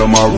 on my